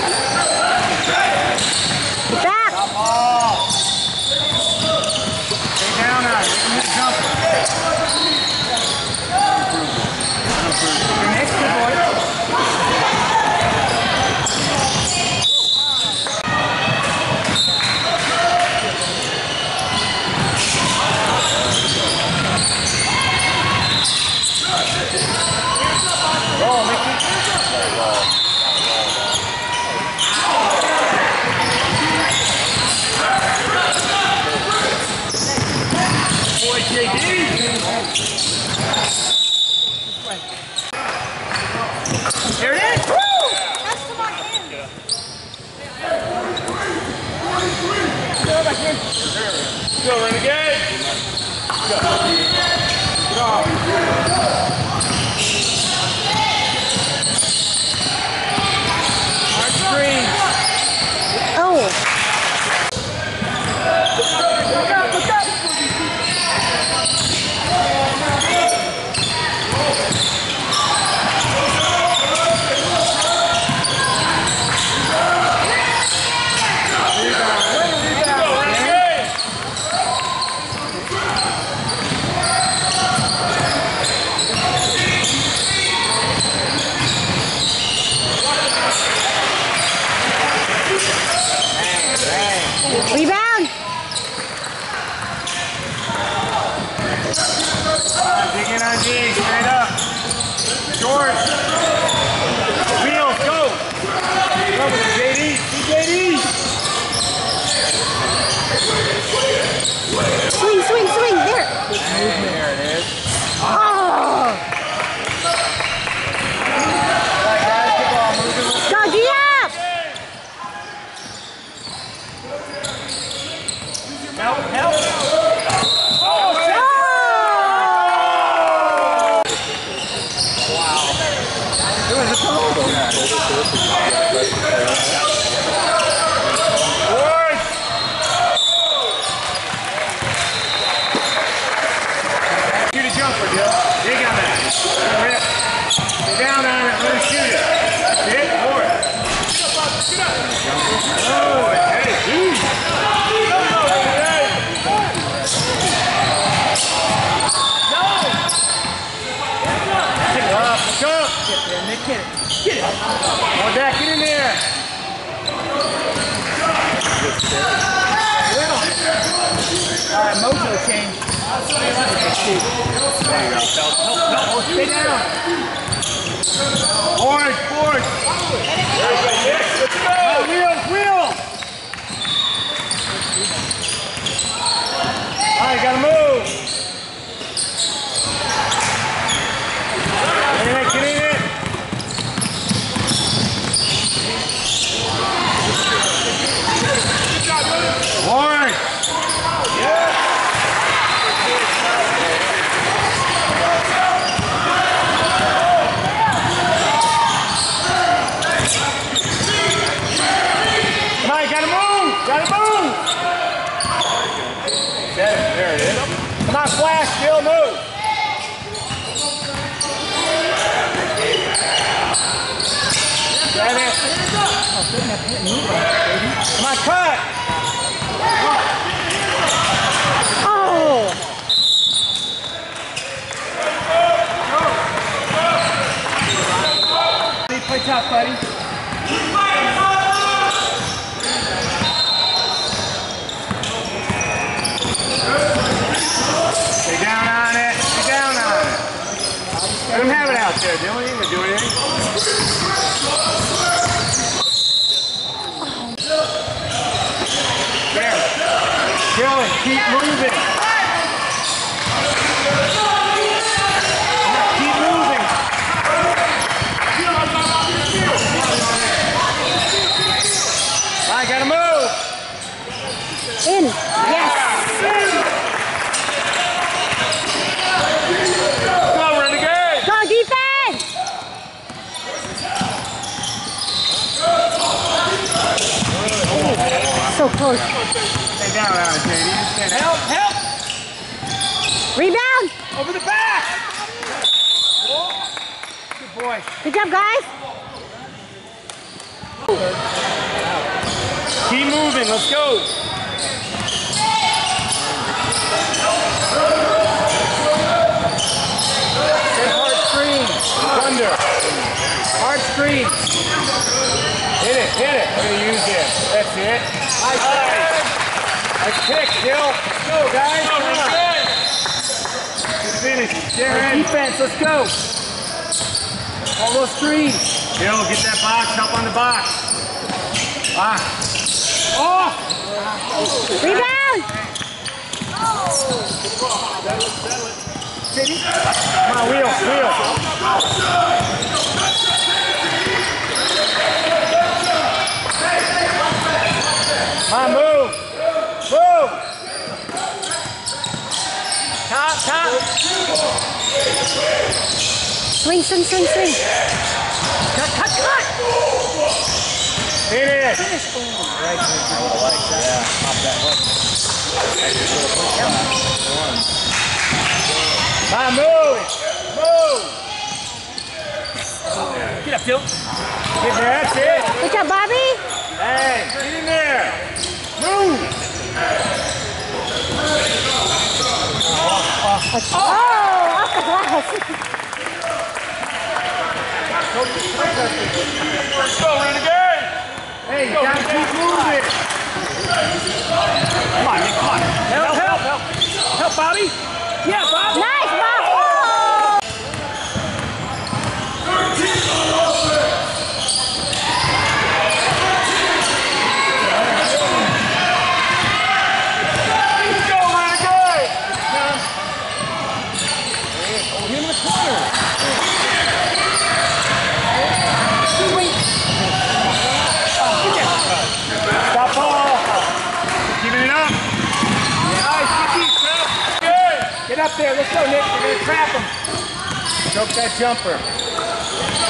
that, Come on, cut. Oh! Play tough, buddy. Stay down on it. Stay down on it. Let him have it out there, Dylan. You can do anything. There. Dylan, keep moving. Keep moving. I gotta move. In. Yes. Go, Renegade. Go defense! So close. Down it, JD. Help, help. Rebound! Over the back. Good boy. Good job, guys. Keep moving. Let's go. Get hard screen. Thunder. Hard screen. Hit it. Hit it. We're gonna use it. That's it. Nice. Nice pick, Dill. Let's go, guys. Come on. Good finish. Darren. Defense. Let's go. All those screens. Dill, get that box. Help on the box. Ah. Oh! Rebound! City. Come on, wheel, wheel. Come on. Move. Top, top. Swing, swing, swing, swing. Cut, cut, cut. Finish. Come on, move. Move. Get up, Phil. Get there, that's it. Good job, Bobby. Hey, get in there. Move. Oh, off the glass. Let's go, Renegade. Hey, you gotta keep moving. Come on, Nick, come on. Help, help, help. Help, Bobby. Yeah, Bobby. Nice, Bob. Oh! Let's go, Renegade. Oh, hit him in the corner. Stop ball. Keeping it up. Nice, get these, Phil. Good. Get up there. Let's go, Nick. We're going to trap him. Choke that jumper.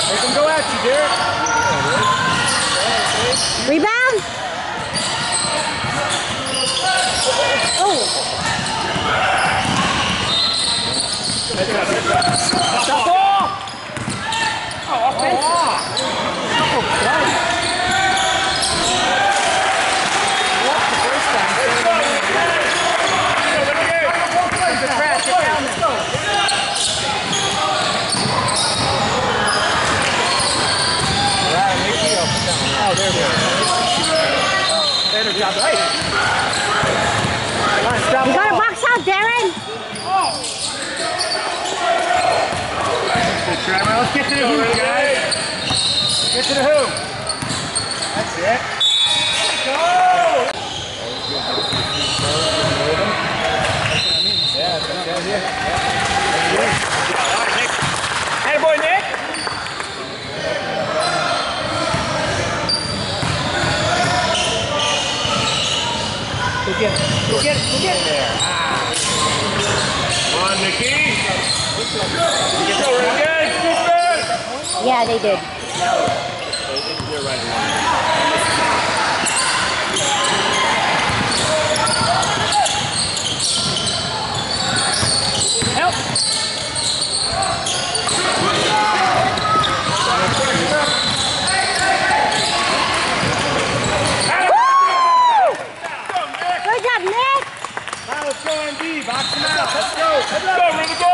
Make him go at you, Derek. Rebound. Oh, Stop ball. Oh, offensive. Oh, there we go. Better job. Hey. Come on, stop you ball. gotta box out, Darren. Good let's get to the hoop, guys. Get to the hoop. That's it. Go! Yeah, that's the idea. Hey, boy, Nick. Go get it. Go get it. Go get it. There. Ah. Come on, Nicky. Get over again. Defense. Yeah, they did. Let's go, Nick! Let's go, Let's go. Let's go,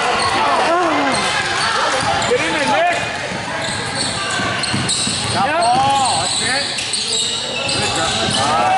Ah.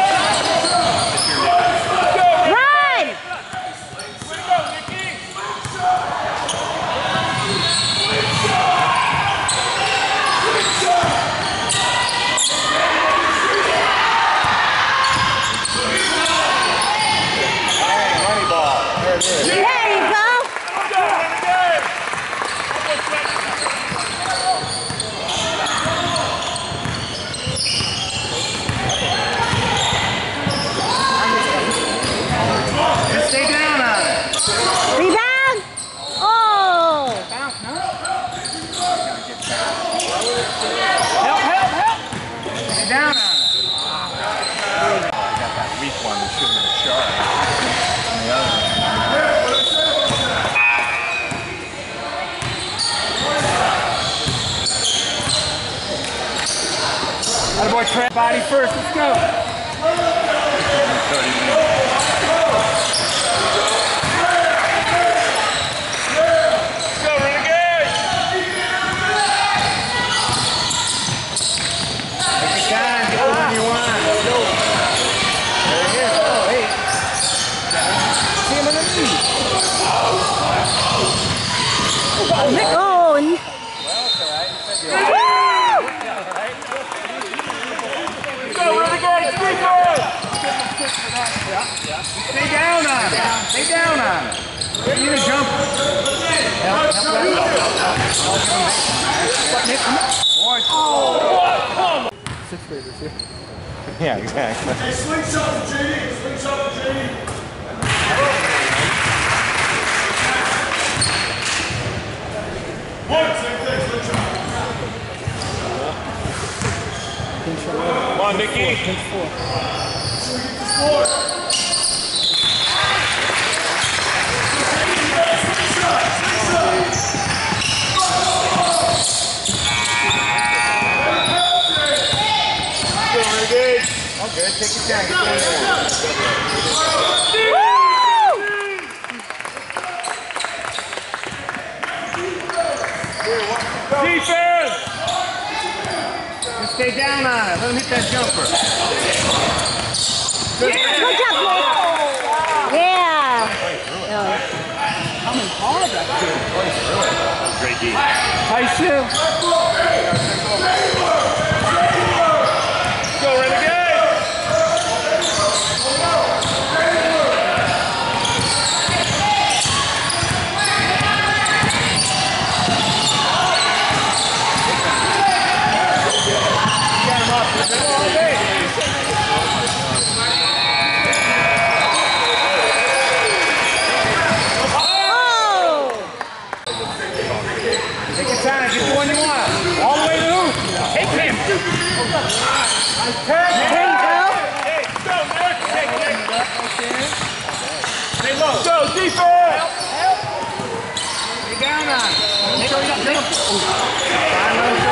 Five minutes,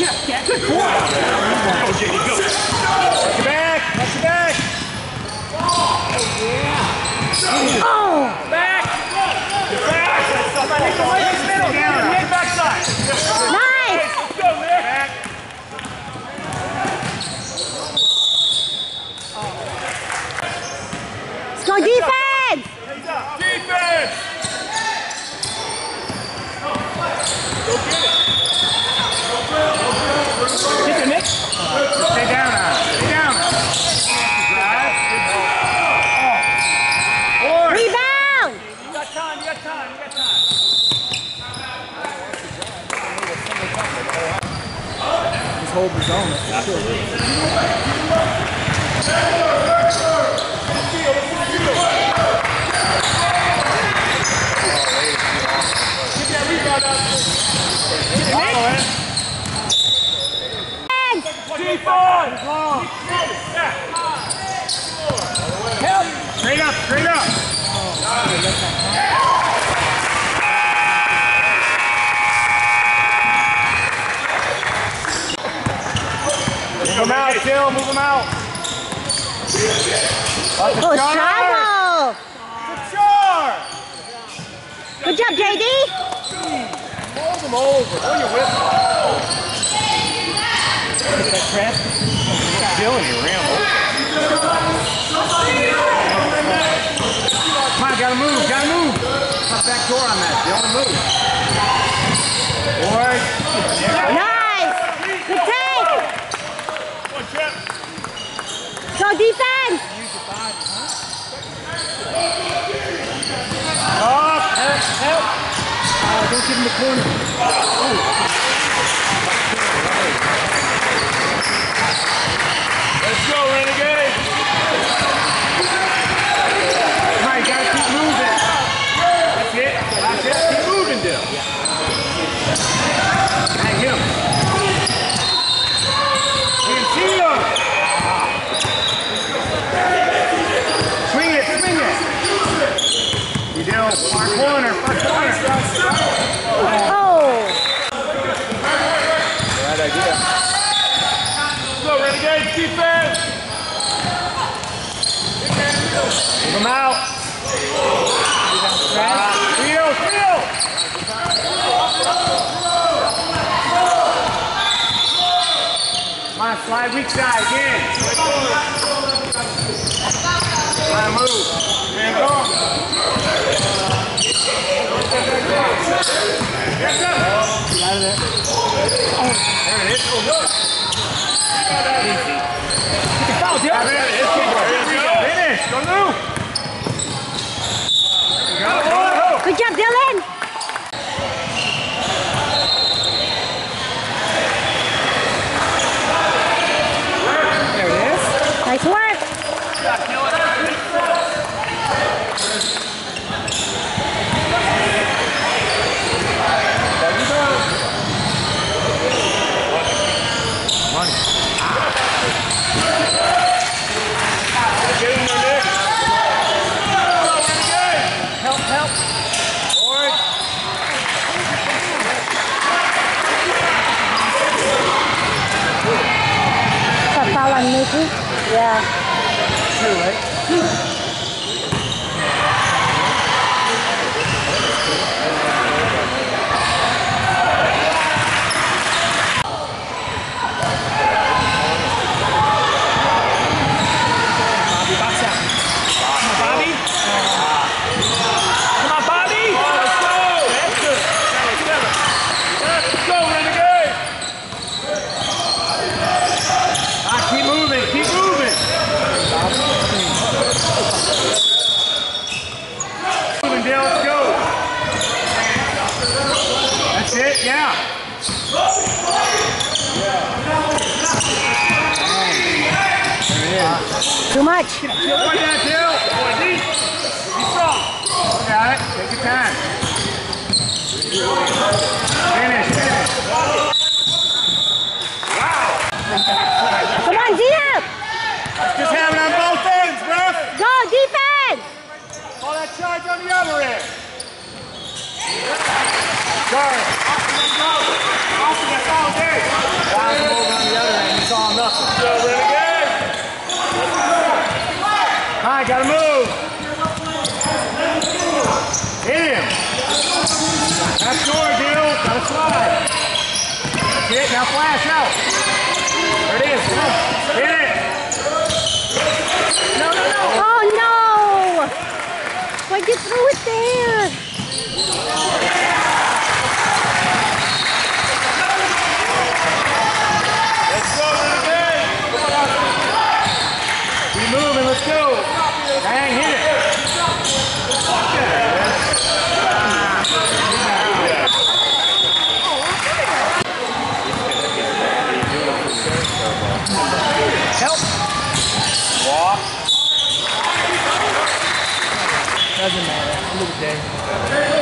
Yeah, yeah, good quarter. visão, né? Oh, travel. Sure. Good job, JD. Hold him over. Pull your whip. That trap. Jill, you ramble. Come on, gotta move, gotta move. Put back door on that. Jill, move. Boy. Nice. Good take. Go defense. Up. Help, help. Oh, don't give him the corner. Oh, Let's go, Renegade. Come on, you gotta keep moving. That's it. That's it. Keep moving, Dill. Hey, him. Antino. Swing it, swing it. You Dill, far corner, far corner. Oh. Bad idea. Go, Renegade, defense. Move him out. Wheel, wheel. Slide weak side again. On, move. Go. Yes, sir. There. There it is. Oh, good. Go. Good job, Dylan. Gotta move. Hit him. That's door, deal. Gotta slide. That's it. Now flash out. There it is. Hit it. No, no, no. Oh no. Why'd you throw it there? Let's go, Renegade. Keep moving, let's go. Bang, hit it. Help. Walk. Doesn't matter. End of the day.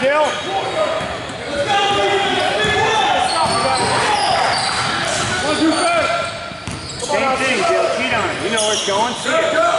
Dale. Same thing, Dale. Cheat on it. You know where it's going. See it.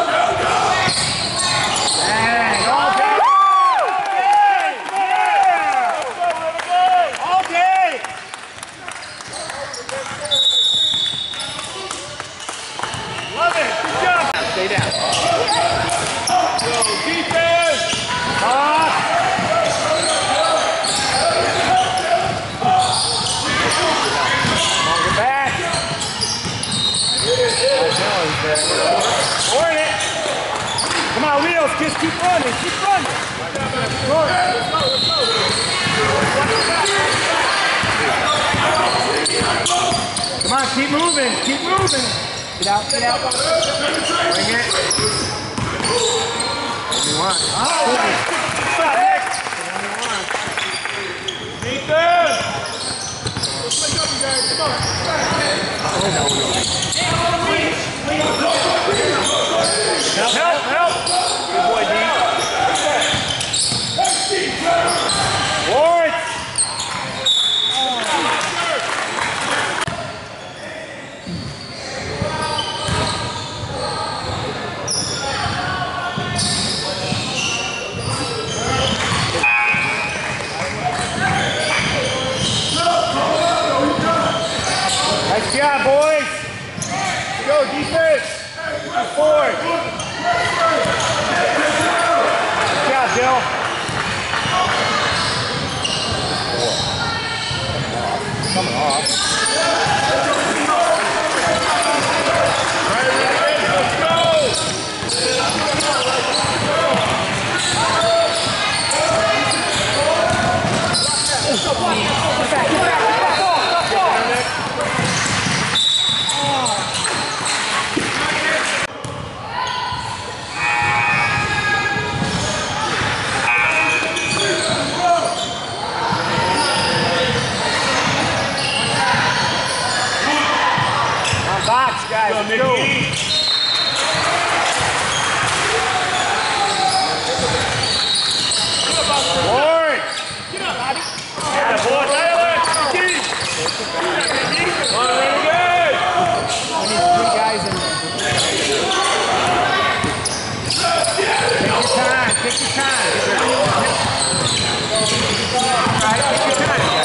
Mm. Time. Take your time. All right, take your time,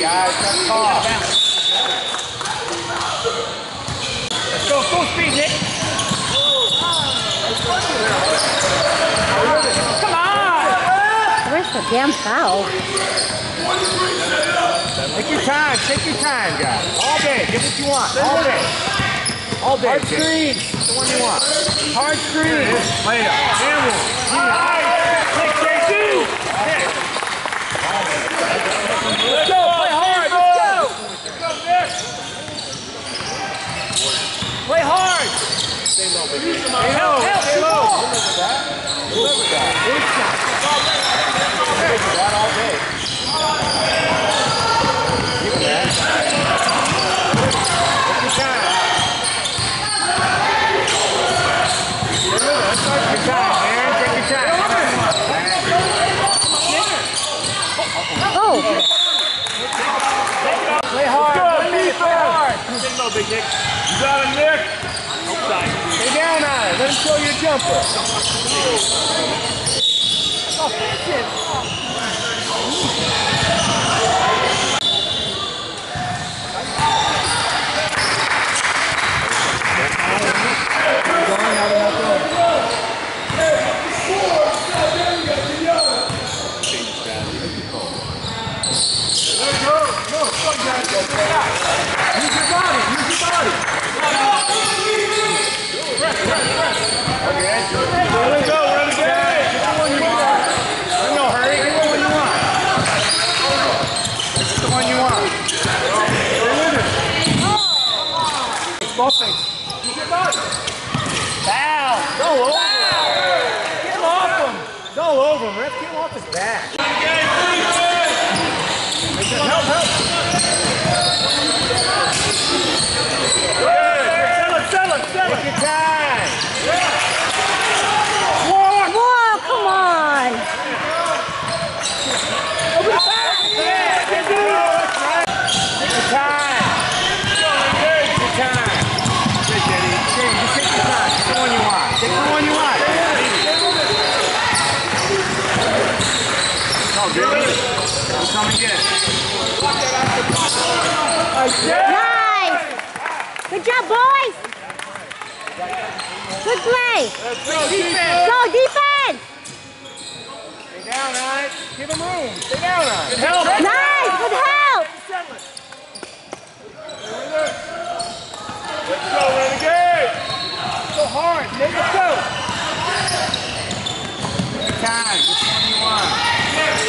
guys. Pick the one you want. You what? That's off. Let's go. Full speed, Nick. Come on. Where's the damn foul? Take your time. Take your time, guys. All day. Get what you want. All day. All day. Hard screen. The one you want. Hard screen. Play up. Handle. Nice. Nick, JC. Nick. Let's go. Play hard. Let's go. Let's go, Nick. Play hard. Stay low, baby. Stay low. Stay low. Deliver that. Big shot. Deliver that all day. Give him that. Take your time. Take your time, man. Take your time. Oh, Play hard. One minute, play hard. Stay low, big Nick. Got it, Nick. Stay down on it. Let him show you a jumper. Going Good job, boys! Good play! Go, defense! Go, defense! Stay down, Alex. Give him room. Stay down, Alex. Good help. Nice! Good help! Let's go, Renegade! Go hard. Make it go. Time. 21.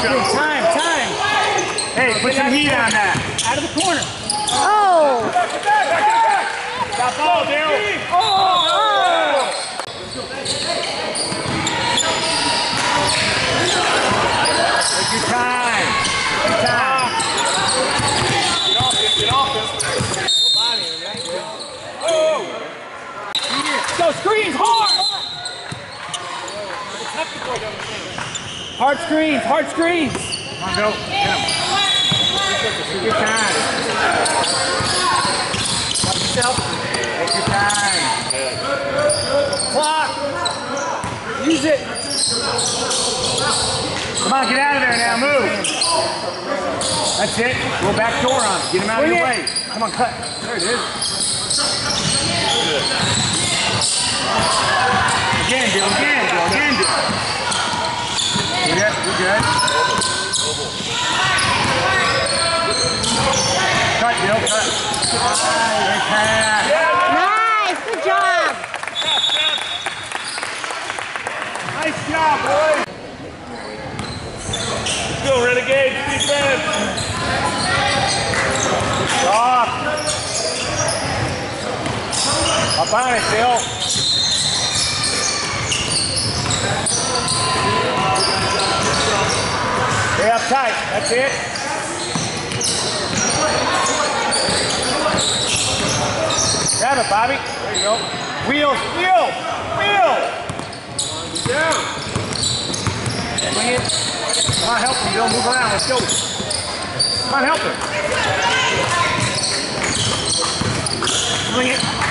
Good time, time. Hey, put some heat on that. Out of the corner. Oh. Stop ball, Dale. Oh. Take your time. Take time. Get off this, get off this. Go screens hard. Hard screens, hard screens. Come on, go. Get. Take your time. Watch yourself. Take your time. Clock. Use it. Come on, get out of there now. Move. That's it. Go back door on. Get him out Swing of your it. way. Come on, cut. There it is. Again, Bill. Again, Bill. Again, Bill. Good. Cut. Nice. Good job. Nice job, boys. Let's go, Renegade. Defense. Stop. Up on it, Bill. Stay up tight. That's it. Grab it, Bobby. There you go. Wheels, wheels, wheels. Down. Swing it. Come on, help him, Bill. Move around. Let's go. Come on, help him. Swing it.